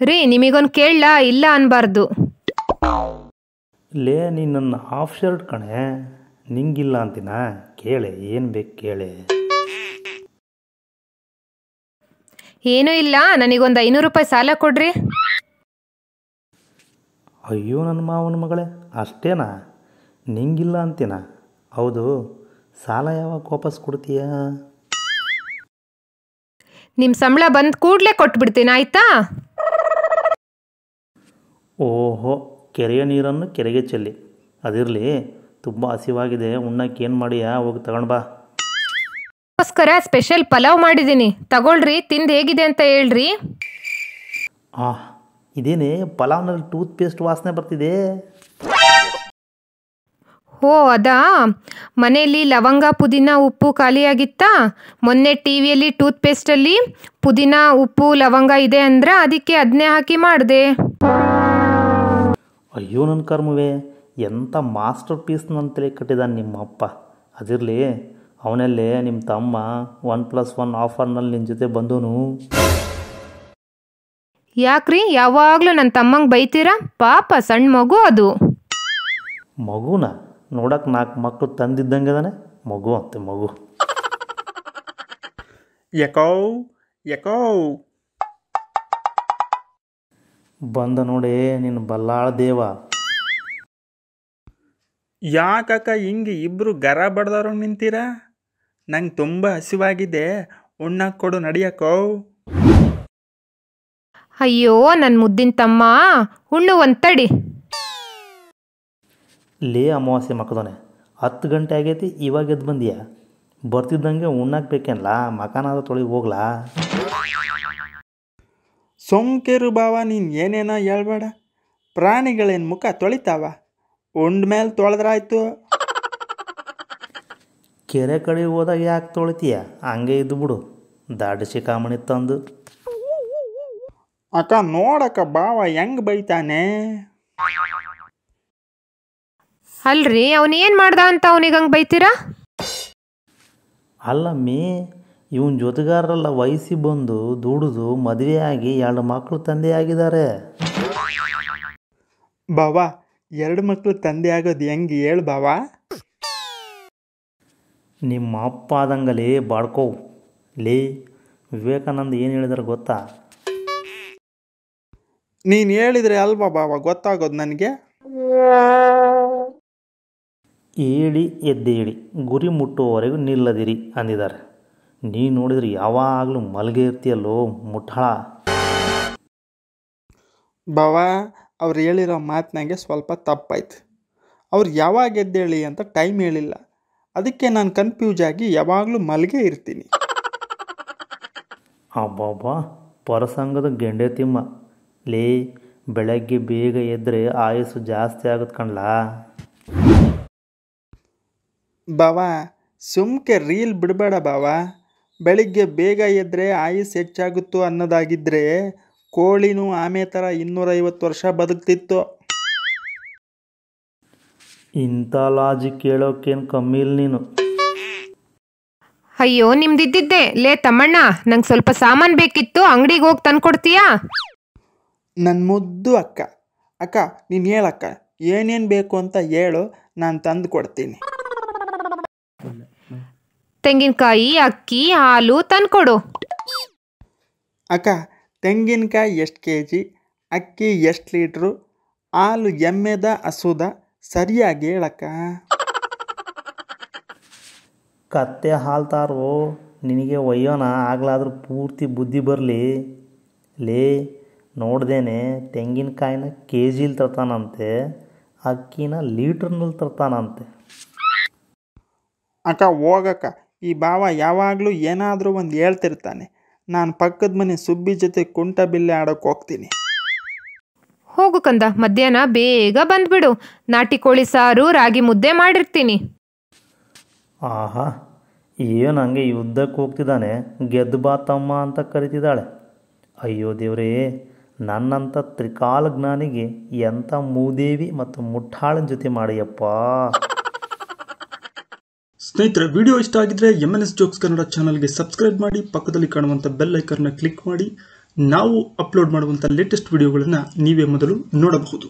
ರೀ ನಿಮಗೊಂದು ಕೇಳಲಾ? ಇಲ್ಲ ಅನ್ಬಾರ್ದು. ಲೇ ನೀನು ನನ್ನ ಹಾಫ್ ಶರ್ಟ್ ಕಣೆ. ನಿಂಗಿಲ್ಲ ಅಂತೀನ? ಕೇಳೆ ಏನು ಬೇಕು ಕೇಳೆ. ಏನೂ ಇಲ್ಲ ನನಗೊಂದು ಐನೂರು ರೂಪಾಯಿ ಸಾಲ ಕೊಡ್ರಿ. ಅಯ್ಯೋ ನನ್ನ ಮಾವನ ಮಗಳೇ ಅಷ್ಟೇನಾ? ನಿಂಗಿಲ್ಲ ಅಂತೀನ? ಹೌದು ಸಾಲ ಯಾವಾಗ ವಾಪಸ್ ಕೊಡ್ತೀಯಾ? ನಿಮ್ಮ ಸಂಬಳ ಬಂದು ಕೂಡಲೇ ಕೊಟ್ಬಿಡ್ತೀನಿ ಆಯ್ತಾ? ಓಹೋ ಕೆರೆಯ ನೀರನ್ನು ಕೆರೆಗೆ ಚೆಲ್ಲಿ. ಅದಿರಲಿ ತುಂಬ ಹಸಿವಾಗಿದೆ. ಉಣ್ಣಕ್ಕೆ ಏನು ಮಾಡಿಯಾ? ಹೋಗಿ ತಗೊಂಡು ಬಾ. ಅದಕ್ಕೋಸ್ಕರ ಸ್ಪೆಷಲ್ ಪಲಾವ್ ಮಾಡಿದ್ದೀನಿ ತಗೊಳ್ರಿ ತಿಂದು ಹೇಗಿದೆ ಅಂತ ಹೇಳ್ರಿ. ಆ ಇದೇನೆ ಪಲಾವ್ನಲ್ಲಿ ಟೂತ್ ಪೇಸ್ಟ್ ವಾಸನೆ ಬರ್ತಿದೆ. ಓ ಅದಾ? ಮನೆಯಲ್ಲಿ ಲವಂಗ ಪುದೀನ ಉಪ್ಪು ಖಾಲಿಯಾಗಿತ್ತಾ? ಮೊನ್ನೆ ಟಿ ವಿಯಲ್ಲಿ ಟೂತ್ ಪೇಸ್ಟಲ್ಲಿ ಪುದೀನ ಉಪ್ಪು ಲವಂಗ ಇದೆ ಅಂದ್ರೆ ಅದಕ್ಕೆ ಅದನ್ನೇ ಹಾಕಿ ಮಾಡಿದೆ. ಅಯ್ಯೋ ನನ್ನ ಕರ್ಮವೇ ಎಂಥ ಮಾಸ್ಟರ್ ಪೀಸ್ ನನ್ನ ತಲೆ ಕಟ್ಟಿದಾನೆ ನಿಮ್ಮ ಅಪ್ಪ ಅದಿರಲಿ ಅವನಲ್ಲೇ ನಿಮ್ಮ ತಮ್ಮ ಒನ್ ಪ್ಲಸ್ ಒನ್ ಆಫರ್ನಲ್ಲಿ ನಿನ್ನ ಜೊತೆ ಬಂದನು ಯಾಕ್ರಿ ಯಾವಾಗಲೂ ನನ್ನ ತಮ್ಮಂಗೆ ಬೈತೀರಾ? ಪಾಪ ಸಣ್ಣ ಮಗು ಅದು. ಮಗುನ ನೋಡಕ್ಕೆ ನಾಲ್ಕು ಮಕ್ಕಳು ತಂದಿದ್ದಂಗೆ ಅದಾನೆ ಮಗು ಅಂತೆ ಮಗು. ಯಾಕೋ ಯಾಕೋ. ಬಂದ ನೋಡಿ ನಿನ್ನ ಬಲ್ಲಾಳ ದೇವ. ಯಾಕಕ್ಕ ಹಿಂಗೆ ಇಬ್ಬರು ಗರ ಬಡ್ದವ್ರು ನಿಂತೀರಾ? ನಂಗೆ ತುಂಬ ಹಸಿವಾಗಿದೆ. ಉಣ್ಣಕ್ಕೆ ಕೊಡು ನಡಿಯಕ್ಕೋ ಅಯ್ಯೋ ನನ್ನ ಮುದ್ದಿನ ತಮ್ಮ ಹುಣ್ಣು ಒಂತಡಿ ತಡಿ ಲೇ ಅಮಾವಾಸ್ಯೆ ಮಕ್ಕದೋನೆ ಹತ್ತು ಗಂಟೆ ಆಗೈತಿ ಇವಾಗ ಎದ್ದು ಬಂದಿಯಾ? ಬರ್ತಿದ್ದಂಗೆ ಉಣ್ಣಕ್ಕೆ ಬೇಕೇನಲ್ಲ ಮಕಾನಾದ ತೊಳಿಗೆ ಹೋಗ್ಲಾ? ಸೋಂಕೇರು ಬಾವ ನೀನು ಏನೇನೋ ಹೇಳ್ಬೇಡ. ಪ್ರಾಣಿಗಳೇನು ಮುಖ ತೊಳಿತಾವ? ಉಂಡ ಮೇಲೆ ತೊಳೆದ್ರಾಯ್ತು. ಕೆರೆ ಕಡೆ ಹೋದಾಗ ಯಾಕೆ ತೊಳಿತೀಯ? ಹಂಗೆ ಇದ್ದು ಬಿಡು. ದಾಡಿಸಿ ಕಾಮಣಿ ತಂದು. ಅಕ್ಕ ನೋಡಕ್ಕ ಬಾವ ಹೆಂಗ್ ಬೈತಾನೆ? ಅಲ್ರಿ ಅವನೇನು ಏನು ಮಾಡ್ದ ಅಂತ ಅವನಿಗೆ ಹಂಗೆ ಬೈತೀರಾ? ಅಲ್ಲ ಮೇ ಇವನ್ ಜೊತೆಗಾರರೆಲ್ಲ ವಯಸ್ಸಿ ಬಂದು ದುಡಿದು ಮದುವೆ ಆಗಿ ಎರಡು ಮಕ್ಕಳು ತಂದೆ ಆಗಿದ್ದಾರೆ ಬಾವ ಎರಡು ಮಕ್ಕಳು ತಂದೆ ಆಗೋದು ಹೆಂಗೆ ಹೇಳು ಬಾವಾ. ನಿಮ್ಮ ಅಪ್ಪ ಆದಂಗಲೇ ಬಾಡ್ಕೋ ಲೇ ವಿವೇಕಾನಂದ ಏನು ಹೇಳಿದಾರೆ ಗೊತ್ತಾ? ನೀನು ಹೇಳಿದ್ರೆ ಅಲ್ವಾ ಬಾವ ಗೊತ್ತಾಗೋದು ನನಗೆ? ಹೇಳಿ ಎದ್ದೇಳಿ ಗುರಿ ಮುಟ್ಟುವವರೆಗೂ ನಿಲ್ಲದಿರಿ ಅಂದಿದ್ದಾರೆ. ನೀ ನೋಡಿದ್ರೆ ಯಾವಾಗಲೂ ಮಲಗೆ ಇರ್ತೀಯಲ್ಲೋ ಮುಠಾಳ. ಬಾವ ಅವ್ರು ಹೇಳಿರೋ ಮಾತಿನಾಗೆ ಸ್ವಲ್ಪ ತಪ್ಪಾಯ್ತು. ಅವ್ರು ಯಾವಾಗ ಎದ್ದೇಳಿ ಅಂತ ಟೈಮ್ ಹೇಳಿಲ್ಲ. ಅದಕ್ಕೆ ನಾನು ಕನ್ಫ್ಯೂಸ್ ಆಗಿ ಯಾವಾಗಲೂ ಮಲ್ಗೆ ಇರ್ತೀನಿ. ಅಬ್ಬಬ್ಬಾ ಪರಸಂಗದ ಗೆಂಡೆ ತಿಮ್ಮ. ಲೇ ಬೆಳಗ್ಗೆ ಬೇಗ ಎದ್ದರೆ ಆಯಸ್ಸು ಜಾಸ್ತಿ ಆಗುತ್ತೆ ಕಣ್ಲಾ. ಬಾವ ಸುಮ್ಕೆ ರೀಲ್ ಬಿಡಬೇಡ ಬಾವ. ಬೆಳಿಗ್ಗೆ ಬೇಗ ಎದ್ದರೆ ಆಯುಸ್ ಹೆಚ್ಚಾಗುತ್ತೋ ಅನ್ನೋದಾಗಿದ್ರೆ ಕೋಳಿನೂ ಆಮೆ ಥರ ಇನ್ನೂರೈವತ್ತು ವರ್ಷ ಬದುಕ್ತಿತ್ತು. ಇಂಥ ಲಾಜಿಕ್ ಕೇಳೋಕ್ಕೇನು ಕಮ್ಮಿ ಇಲ್ಲ ನೀನು? ಅಯ್ಯೋ ನಿಮ್ದಿದ್ದಿದ್ದೆ. ಲೇ ತಮ್ಮಣ್ಣ ನಂಗೆ ಸ್ವಲ್ಪ ಸಾಮಾನು ಬೇಕಿತ್ತು ಅಂಗಡಿಗೆ ಹೋಗಿ ತಂದ್ಕೊಡ್ತೀಯಾ? ನನ್ನ ಮುದ್ದು ಅಕ್ಕ. ಅಕ್ಕ ನೀನು ಹೇಳಕ್ಕ. ಏನೇನು ಬೇಕು ಅಂತ ಹೇಳು ನಾನು ತಂದು ಕೊಡ್ತೀನಿ ತೆಂಗಿನಕಾಯಿ ಅಕ್ಕಿ ಹಾಲು ತಂದ್ಕೊಡು. ಅಕ್ಕ ತೆಂಗಿನಕಾಯಿ ಎಷ್ಟು ಕೆ ಜಿ ಅಕ್ಕಿ ಎಷ್ಟು ಲೀಟ್ರು? ಹಾಲು ಎಮ್ಮೆದ ಹಸುದ? ಸರಿಯಾಗಿ ಹೇಳಕ್ಕ. ಕತ್ತೆ ಹಾಲು ತಾರು ನಿನಗೆ ಒಯ್ಯೋಣ ಆಗ್ಲಾದ್ರೂ ಪೂರ್ತಿ ಬುದ್ಧಿ ಬರಲಿ. ಲೇ ನೋಡ್ದೇನೆ ತೆಂಗಿನಕಾಯಿನ ಕೆ ಜಿಲಿ ತರ್ತಾನಂತೆ ಅಕ್ಕಿನ ಲೀಟ್ರ್ನಲ್ಲಿ ತರ್ತಾನಂತೆ. ಅಕ್ಕ ಹೋಗಕ್ಕ. ಈ ಭಾವ ಯಾವಾಗಲೂ ಏನಾದರೂ ಒಂದು ಹೇಳ್ತಿರ್ತಾನೆ. ನಾನು ಪಕ್ಕದ ಮನೆ ಸುಬ್ಬಿ ಜೊತೆ ಕುಂಟ ಬಿಲ್ಲೆ ಆಡೋಕೆ ಹೋಗ್ತೀನಿ. ಹೋಗು ಕಂದ ಮಧ್ಯಾಹ್ನ ಬೇಗ ಬಂದ್ಬಿಡು. ನಾಟಿ ಕೋಳಿ ಸಾರು ರಾಗಿ ಮುದ್ದೆ ಮಾಡಿರ್ತೀನಿ. ಆಹಾ ಏನು ಹಂಗೆ ಯುದ್ಧಕ್ಕೆ ಹೋಗ್ತಿದ್ದಾನೆ? ಗೆದ್ದು ಬಾ ತಮ್ಮ ಅಂತ ಕರಿತಿದ್ದಾಳೆ. ಅಯ್ಯೋ ದೇವ್ರೇ ನನ್ನಂಥ ತ್ರಿಕಾಲ ಜ್ಞಾನಿಗೆ ಎಂಥ ಮೂದೇವಿ ಮತ್ತು ಮುಠಾಳನ ಜೊತೆ ಮಾಡಿಯಪ್ಪ? ಸ್ನೇಹಿತರೆ, ವಿಡಿಯೋ ಇಷ್ಟ ಆಗಿದ್ರೆ M N S jokes Kannada ಚಾನಲ್ಗೆ ಸಬ್ಸ್ಕ್ರೈಬ್ ಮಾಡಿ, ಪಕ್ಕದಲ್ಲಿ ಕಾಣುವಂಥ ಬೆಲ್ ಐಕನ್ನ ಕ್ಲಿಕ್ ಮಾಡಿ. ನಾವು ಅಪ್ಲೋಡ್ ಮಾಡುವಂಥ ಲೇಟೆಸ್ಟ್ ವಿಡಿಯೋಗಳನ್ನು ನೀವೇ ಮೊದಲು ನೋಡಬಹುದು.